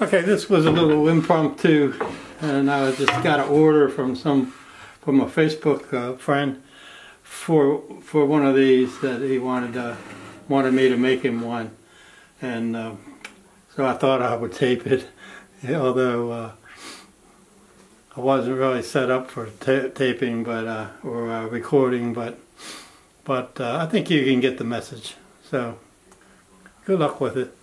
Okay, this was a little impromptu, and I just got an order from some from a Facebook uh, friend for for one of these that he wanted uh, wanted me to make him one, and uh, so I thought I would tape it, although uh, I wasn't really set up for ta taping, but uh, or recording, but but I think you can get the message. So good luck with it.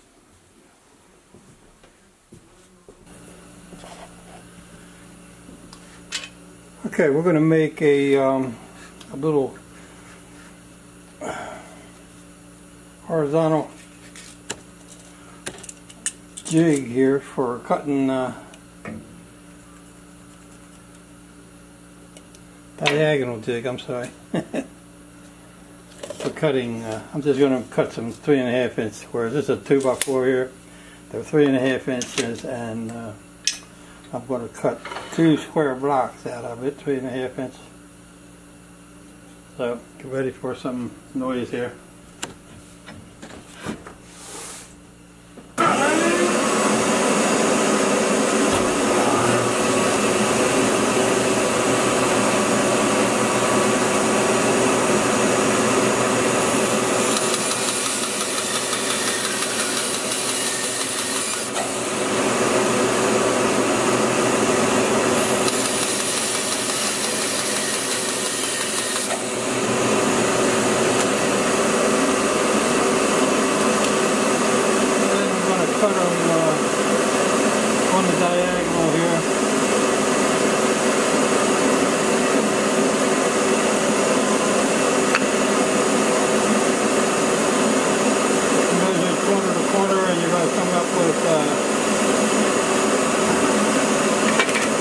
Okay, we're going to make a, um, a little horizontal jig here for cutting uh, diagonal jig, I'm sorry. for cutting, uh, I'm just going to cut some three and a half inch squares. This is a two by four here. They're three and a half inches and uh, I'm going to cut two square blocks out of it, three and a half inch. So get ready for some noise here. cut them uh, on the diagonal here. Measure corner to corner and you're going to come up with uh,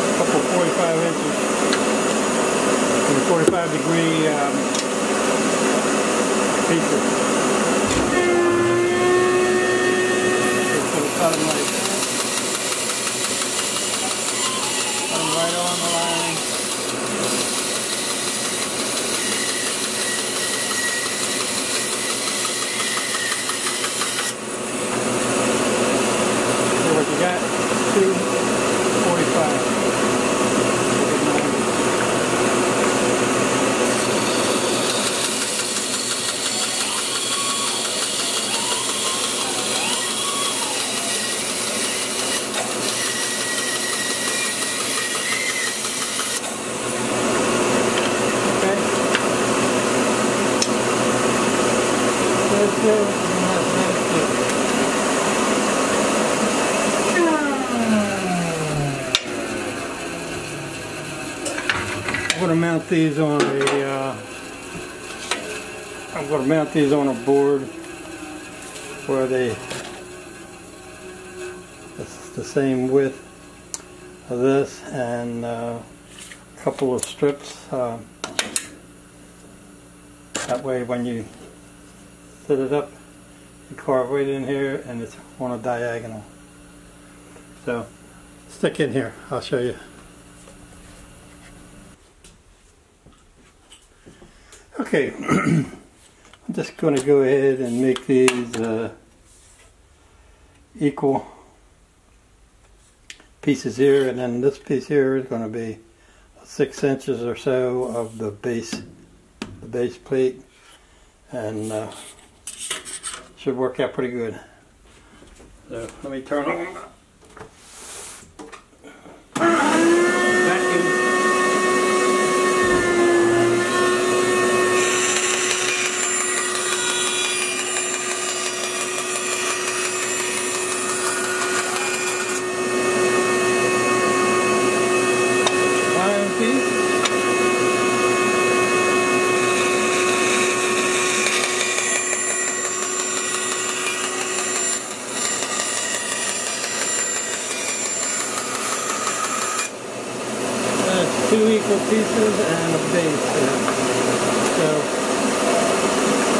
a couple 45 inches and 45 degree um, pieces. cut them like that. Cut them right on the line. So what you got? Two forty-five. Okay. That's it. and that's it. I'm going to mount these on a. Uh, I'm going to mount these on a board where they it's the same width of this and uh, a couple of strips. Uh, that way, when you set it up, you carve right in here, and it's on a diagonal. So, stick in here. I'll show you. Okay, I'm just going to go ahead and make these uh, equal pieces here, and then this piece here is going to be six inches or so of the base, the base plate, and uh, should work out pretty good. So let me turn on. Vacuum. Iron piece. That's two equal pieces and a base here. So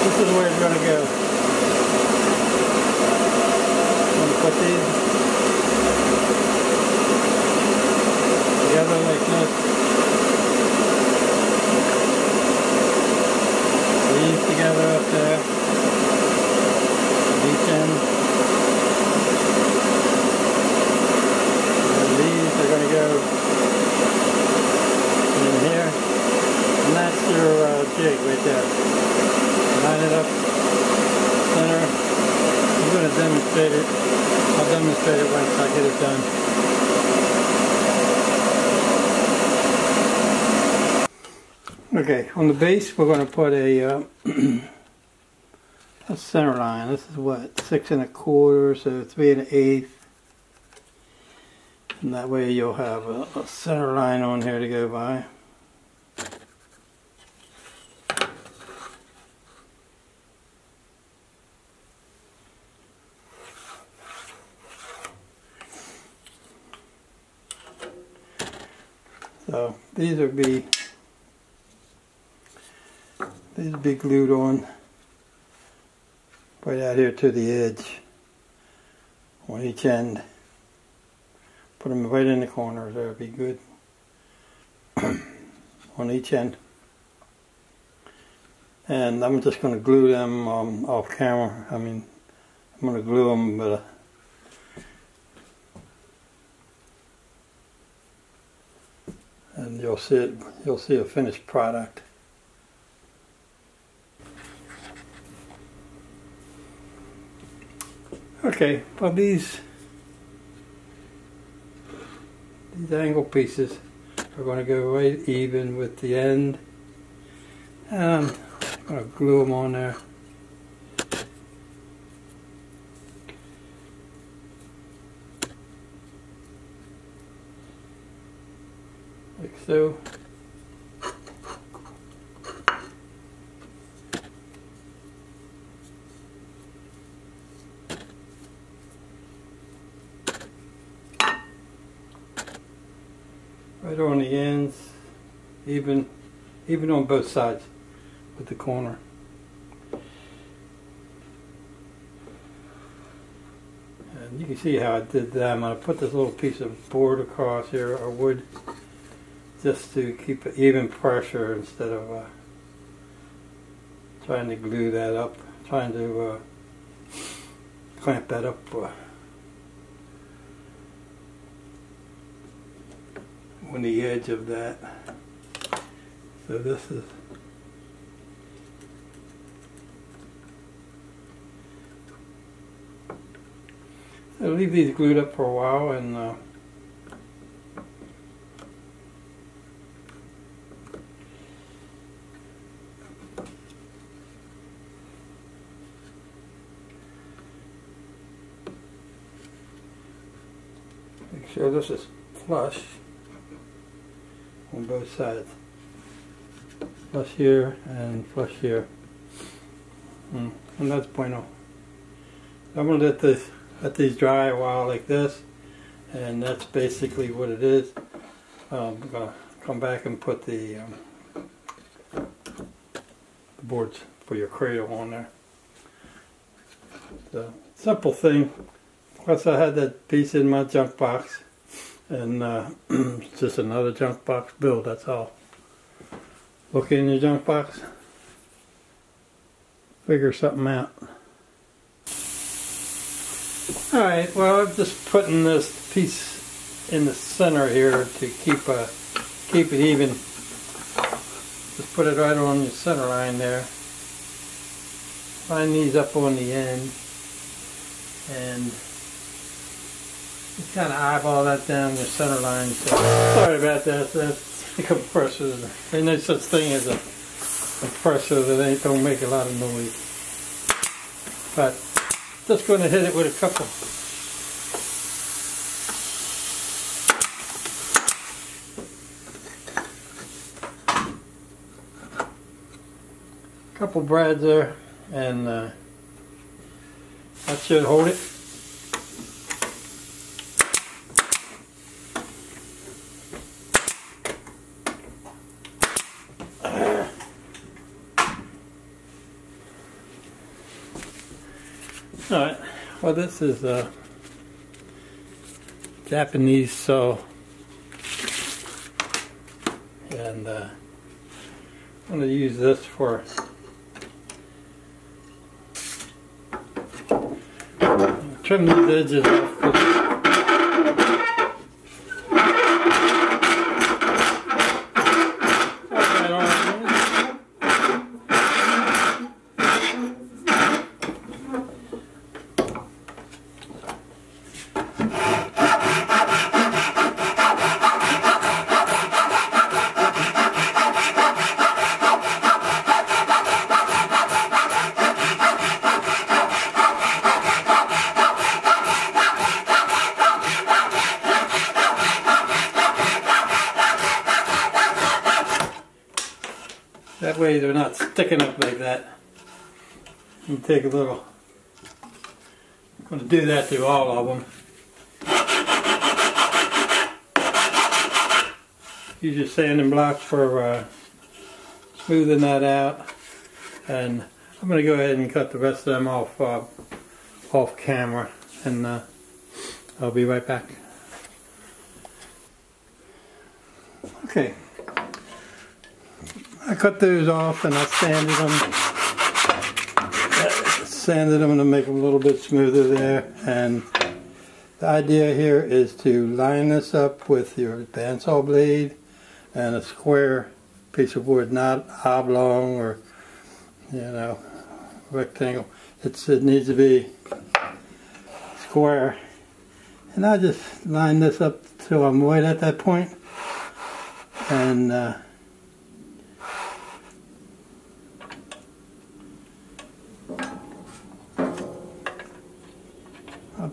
this is where it's going to go. I'm going to put these together like this. These together up there. Each end. your uh, jig right there. Line it up center. I'm going to demonstrate it. I'll demonstrate it once I get it done. Okay, on the base we're going to put a, uh, a center line. This is what, six and a quarter, so three and an eighth. And that way you'll have a, a center line on here to go by. So these would be these will be glued on right out here to the edge on each end. Put them right in the corners, that'll be good. on each end. And I'm just going to glue them um, off camera. I mean, I'm going to glue them, but and you'll see it. You'll see a finished product. Okay, well these these angle pieces are going to go right even with the end. And I'm going to glue them on there. Like so right on the ends, even even on both sides with the corner. And you can see how I did that. I'm going to put this little piece of board across here, or wood, just to keep it even pressure instead of uh, trying to glue that up, trying to uh, clamp that up. Uh, on the edge of that. So this is I'll leave these glued up for a while and uh, make sure this is flush both sides. Flush here and flush here. Mm. And that's bueno. I'm going to let, this, let these dry a while like this. And that's basically what it is. Um, I'm going to come back and put the, um, the boards for your cradle on there. So, simple thing. Plus I had that piece in my junk box and uh, it's just another junk box build that's all. Look in your junk box. Figure something out. Alright well I'm just putting this piece in the center here to keep uh, keep it even. Just put it right on the center line there. Line these up on the end. And just kind of eyeball that down the center line. So sorry about that. That's a compressor. Ain't no such thing as a compressor that ain't don't make a lot of noise. But just going to hit it with a couple. Couple brads there, and uh, that should hold it. Alright, well this is a Japanese saw and uh, I'm going to use this for trim these edges off way they're not sticking up like that. You take a little, I'm going to do that to all of them. Use your sanding block for uh, smoothing that out. And I'm going to go ahead and cut the rest of them off uh, off camera. And uh, I'll be right back. Okay. I cut those off and I sanded them. Sanded them to make them a little bit smoother there. And the idea here is to line this up with your bandsaw blade and a square piece of wood, not oblong or, you know, rectangle. It's, it needs to be square. And I just line this up till I'm right at that point. And uh,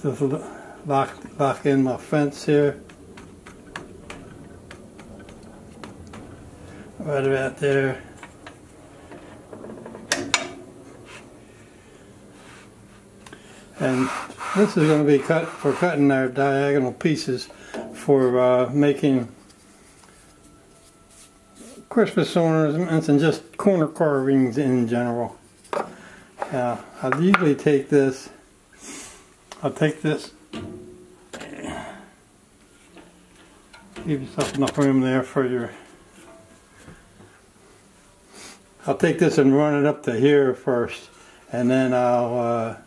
I'll just lock, lock in my fence here. right about there. And this is going to be cut for cutting our diagonal pieces for uh, making Christmas ornaments and just corner carvings in general. Now, I'll usually take this, I'll take this, give yourself enough room there for your I'll take this and run it up to here first and then I'll uh,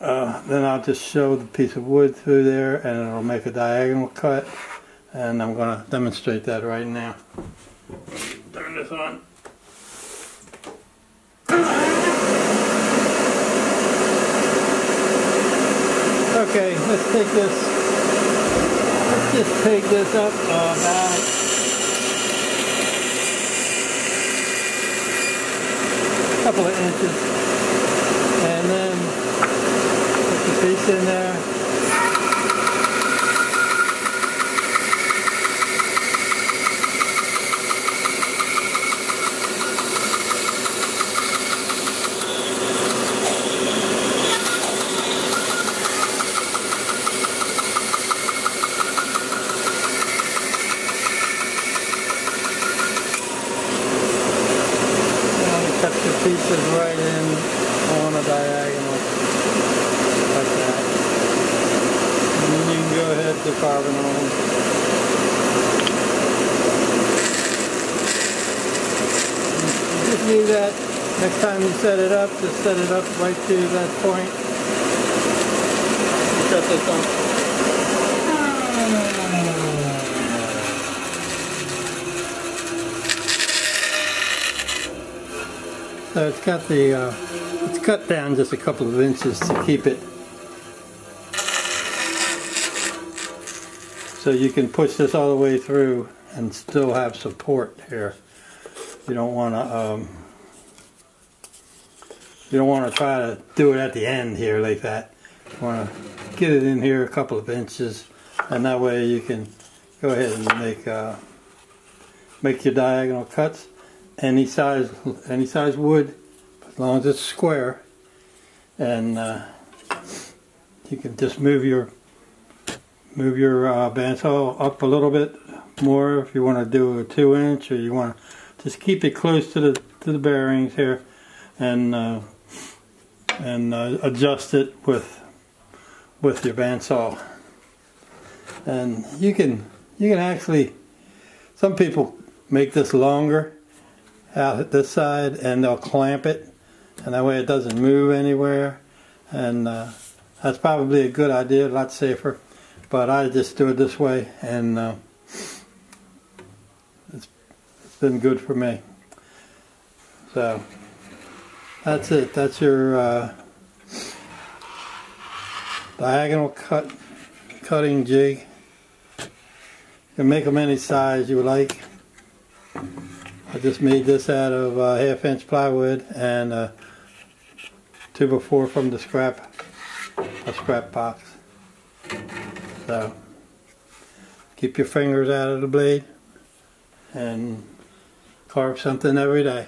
uh, then I'll just show the piece of wood through there and it'll make a diagonal cut and I'm going to demonstrate that right now. Turn this on. Let's take this, let's just take this up uh, about a couple of inches. And then put the piece in there pieces right in on a diagonal like that. And then you can go ahead to carving on. Just do that next time you set it up, just set it up right to that point. Set this on. So it's got the, uh, it's cut down just a couple of inches to keep it so you can push this all the way through and still have support here. You don't want to, um, you don't want to try to do it at the end here like that. You want to get it in here a couple of inches and that way you can go ahead and make uh, make your diagonal cuts any size any size wood as long as it's square. And uh, you can just move your move your uh, bandsaw up a little bit more if you want to do a two inch or you want to just keep it close to the to the bearings here and uh, and uh, adjust it with with your bandsaw. And you can you can actually some people make this longer out at this side and they'll clamp it and that way it doesn't move anywhere. And uh, that's probably a good idea, a lot safer but I just do it this way and uh, it's, it's been good for me. So that's it. That's your uh, diagonal cut cutting jig. You can make them any size you like I just made this out of uh, half inch plywood and a two by four from the scrap, a scrap box. So keep your fingers out of the blade and carve something every day.